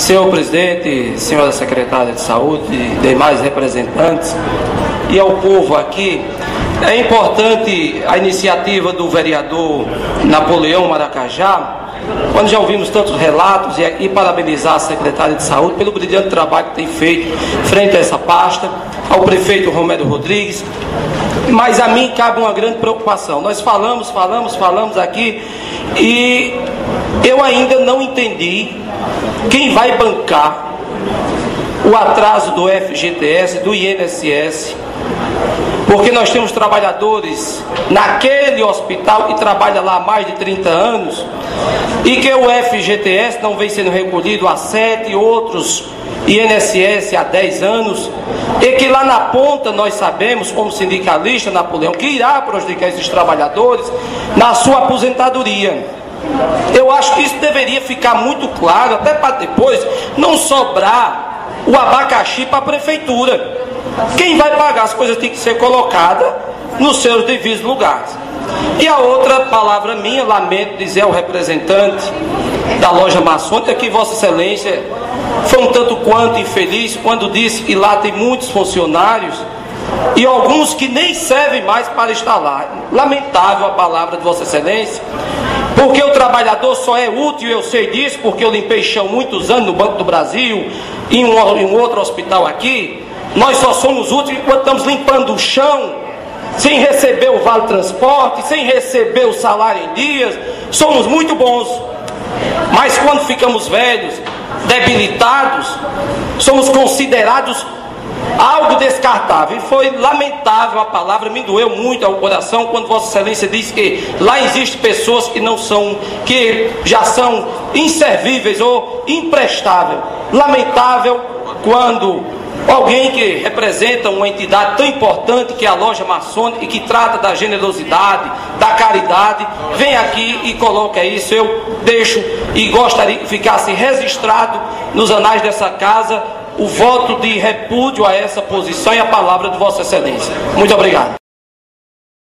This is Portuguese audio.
senhor presidente, senhora secretária de saúde, demais representantes e ao povo aqui, é importante a iniciativa do vereador Napoleão Maracajá, quando já ouvimos tantos relatos e, e parabenizar a secretária de saúde pelo brilhante trabalho que tem feito frente a essa pasta, ao prefeito Romero Rodrigues, mas a mim cabe uma grande preocupação. Nós falamos, falamos, falamos aqui e eu ainda não entendi quem vai bancar o atraso do FGTS, do INSS, porque nós temos trabalhadores naquele hospital que trabalha lá há mais de 30 anos e que o FGTS não vem sendo recolhido há sete, outros INSS há 10 anos, e que lá na ponta nós sabemos, como sindicalista Napoleão, que irá prejudicar esses trabalhadores na sua aposentadoria. Eu acho que isso deveria ficar muito claro, até para depois não sobrar o abacaxi para a prefeitura. Quem vai pagar as coisas tem que ser colocada nos seus devidos lugares. E a outra palavra minha, lamento dizer ao representante da loja maçônica que Vossa Excelência foi um tanto quanto infeliz quando disse que lá tem muitos funcionários e alguns que nem servem mais para estar lá. Lamentável a palavra de Vossa Excelência, porque o trabalhador só é útil, eu sei disso, porque eu limpei chão muitos anos no Banco do Brasil, em um, em um outro hospital aqui. Nós só somos úteis quando estamos limpando o chão, sem receber o vale transporte, sem receber o salário em dias. Somos muito bons. Mas quando ficamos velhos, debilitados, somos considerados algo descartável. E foi lamentável a palavra, me doeu muito ao coração quando Vossa Excelência disse que lá existem pessoas que não são, que já são inservíveis ou imprestáveis. Lamentável quando Alguém que representa uma entidade tão importante que é a loja maçônica e que trata da generosidade, da caridade, vem aqui e coloca isso. Eu deixo e gostaria que ficasse registrado nos anais dessa casa o voto de repúdio a essa posição e a palavra de Vossa Excelência. Muito obrigado.